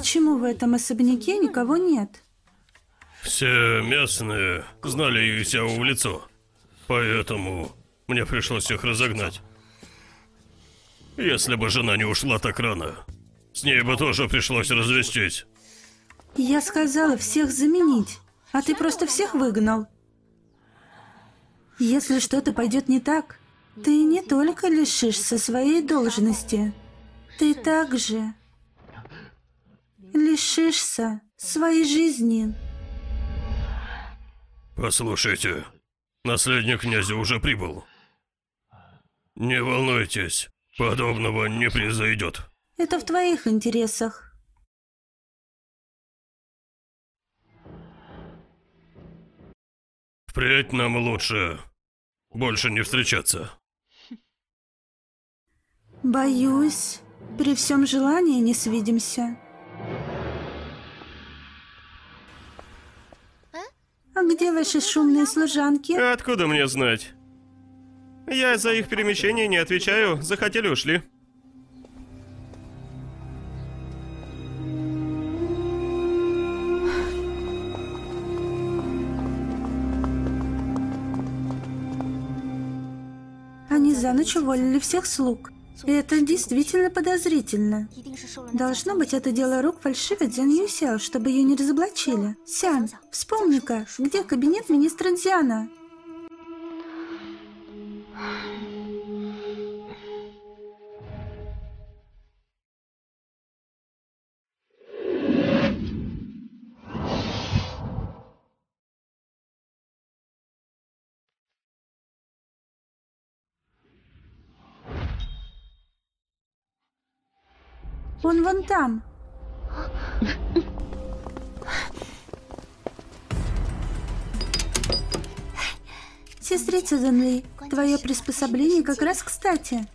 Почему в этом особняке никого нет? Все местные знали Юсяо в лицо, поэтому мне пришлось их разогнать. Если бы жена не ушла так рано, с ней бы тоже пришлось развестись. Я сказала всех заменить, а ты просто всех выгнал. Если что-то пойдет не так, ты не только лишишься своей должности, ты также лишишься своей жизни. Послушайте, наследник князя уже прибыл. Не волнуйтесь, подобного не произойдет. Это в твоих интересах. Впредь нам лучше больше не встречаться. Боюсь, при всем желании не свидимся. Где ваши шумные служанки? Откуда мне знать? Я за их перемещение не отвечаю. Захотели, ушли. Они за ночь уволили всех слуг. Это действительно подозрительно. Должно быть, это дело рук фальшивец Дзян Юсяо, чтобы ее не разоблачили. Сян, вспомни-ка, где кабинет министра Дзяна? Он вон там. Сестрица Дэнли, твое приспособление как раз кстати.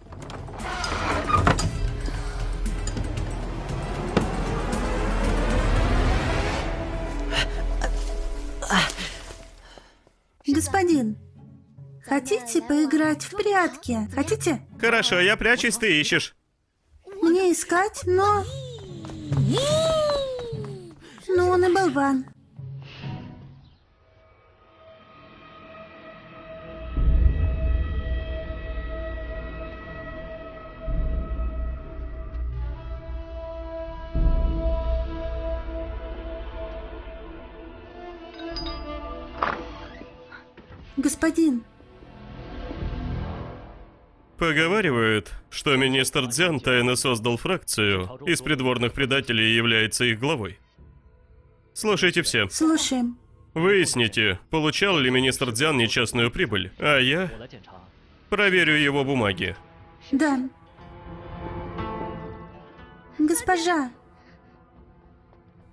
Господин, хотите поиграть в прятки? Хотите? Хорошо, я прячусь, ты ищешь. Искать, но... Ну, он и болван. Господин, Поговаривают, что министр Дзян тайно создал фракцию, из придворных предателей является их главой. Слушайте все. слушаем. Выясните, получал ли министр Дзян нечестную прибыль, а я проверю его бумаги. Да. Госпожа.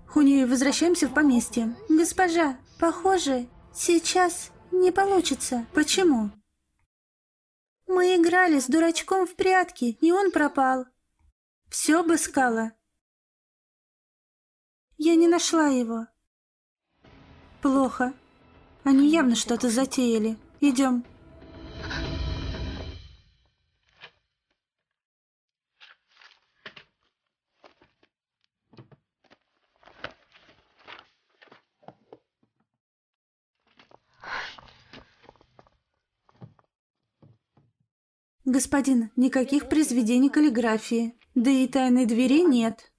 Хуни, возвращаемся в поместье. Госпожа, похоже, сейчас не получится. Почему? Мы играли с дурачком в прятки, и он пропал. Все обыскала. Я не нашла его. Плохо. Они явно что-то затеяли. Идем. Господин, никаких произведений каллиграфии. Да и тайной двери нет.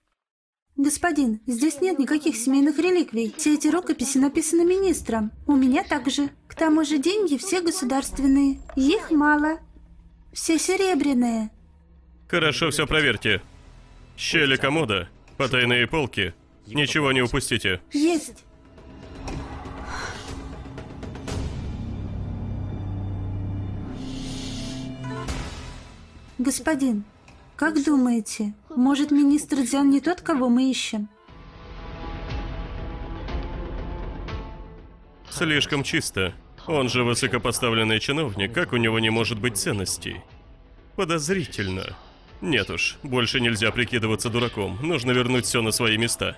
Господин, здесь нет никаких семейных реликвий. Все эти рукописи написаны министром. У меня также. К тому же деньги все государственные. Их мало. Все серебряные. Хорошо, все проверьте. Щели комода, потайные полки. Ничего не упустите. Есть. Господин, как думаете, может министр Дзян не тот, кого мы ищем? Слишком чисто. Он же высокопоставленный чиновник, как у него не может быть ценностей? Подозрительно. Нет уж, больше нельзя прикидываться дураком. Нужно вернуть все на свои места.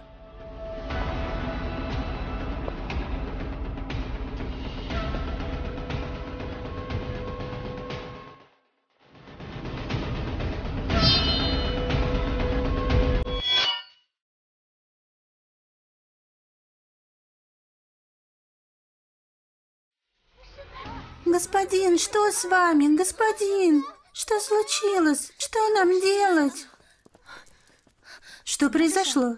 Господин, что с вами? Господин, что случилось? Что нам делать? Что произошло?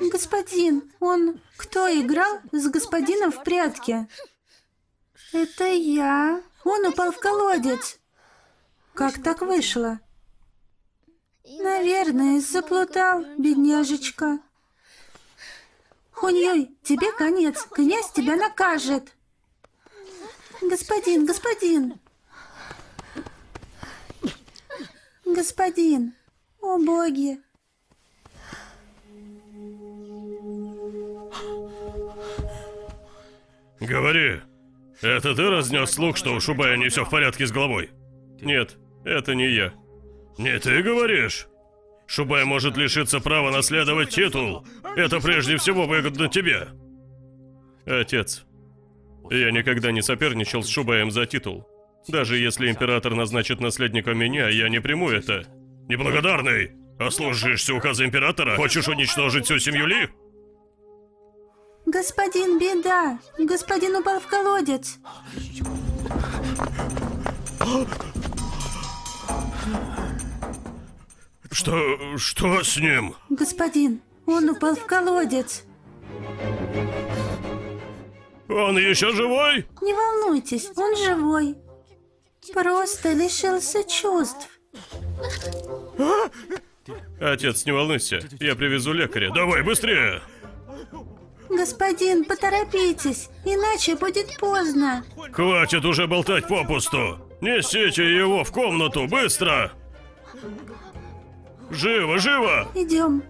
Господин, он... Кто играл с господином в прятки? Это я. Он упал в колодец. Как так вышло? Наверное, заплутал, бедняжечка. Хуньюй, тебе конец. Князь тебя накажет. Господин, господин. Господин, о боги. Говори. Это ты разнес слух, что у Шубая не все в порядке с головой? Нет, это не я. Не ты говоришь? Шубай может лишиться права наследовать титул. Это прежде всего выгодно тебе. Отец, я никогда не соперничал с Шубаем за титул. Даже если император назначит наследником меня, я не приму это. Неблагодарный! Ослужишься указа императора? Хочешь уничтожить всю семью Ли? Господин, беда! Господин упал в колодец. Что... что с ним? Господин, он упал в колодец. Он еще живой? Не волнуйтесь, он живой. Просто лишился чувств. Отец, не волнуйся, я привезу лекаря. Давай, быстрее! Господин, поторопитесь, иначе будет поздно. Хватит уже болтать попусту! Несите его в комнату, быстро! Живо, живо! Идем.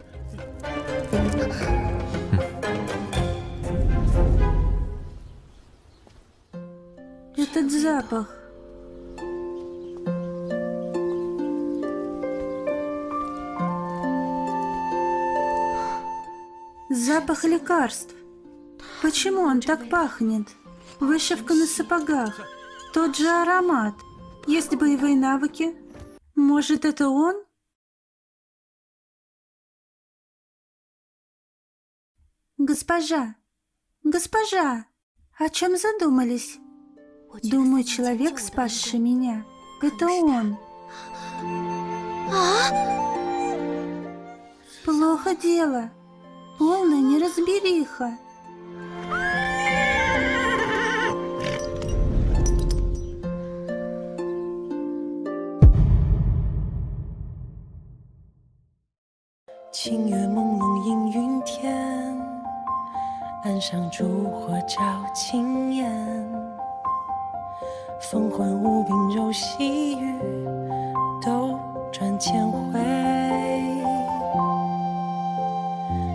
Этот запах. Запах лекарств. Почему он так пахнет? Вышивка на сапогах. Тот же аромат. Есть боевые навыки. Может, это он? Госпожа, госпожа, о чем задумались? Думаю, человек, спасший меня, это он. Плохо дело. Полная неразбериха. Тень 月朦胧映云天，岸上烛火照青烟。 风唤无柄柔细雨，斗转千回。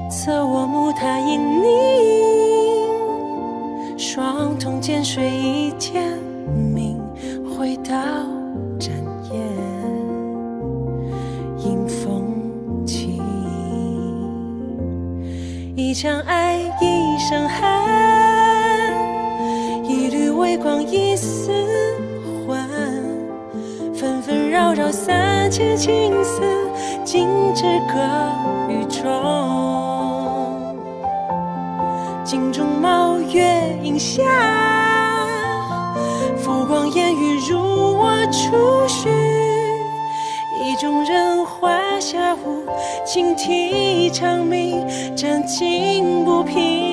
侧卧木榻阴凝，双瞳渐水一剑明，回到展颜，迎风起，一腔爱，一生恨，微光，一丝欢，纷纷扰扰，三千青丝，尽至歌语中。镜中猫月影下，浮光烟雨如我初许。意中人华夏舞，轻啼长鸣，战惊不平。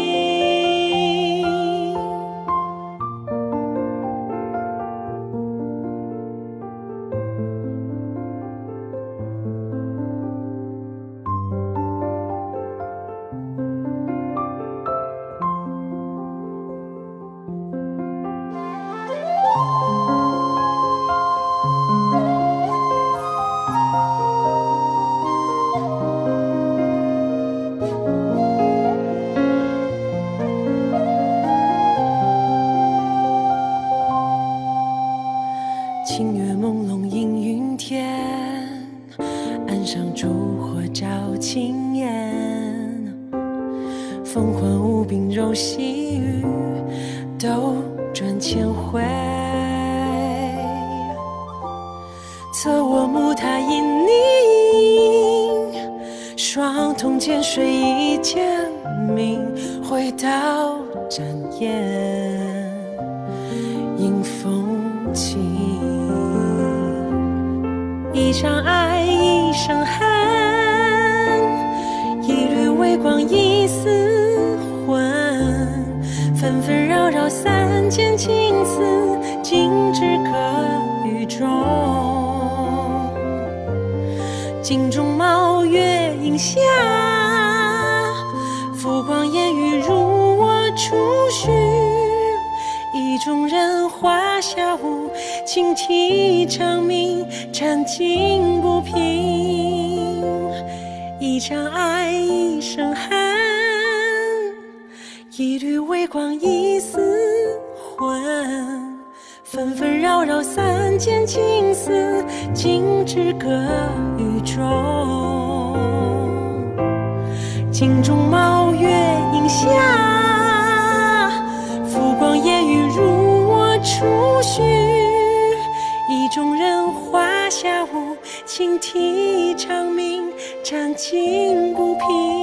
斗转千回。侧卧木榻阴凝，双瞳渐水一剑明，回到展颜。情。一场爱，一声寒，一缕微光，一丝三千青丝，尽只可雨中。镜中猫，月影下，浮光烟雨如我初许。意中人，华夏舞，轻啼长鸣，战尽不平。一场爱，一生恨，一缕微光，一丝魂。纷纷扰扰，三千青丝，尽只隔雨中。镜中猫，月影下，浮光烟雨如我初许。意中人，华夏舞，轻啼长鸣，战尽不平。